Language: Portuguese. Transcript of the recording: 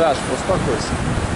Verdade, fosse coisa.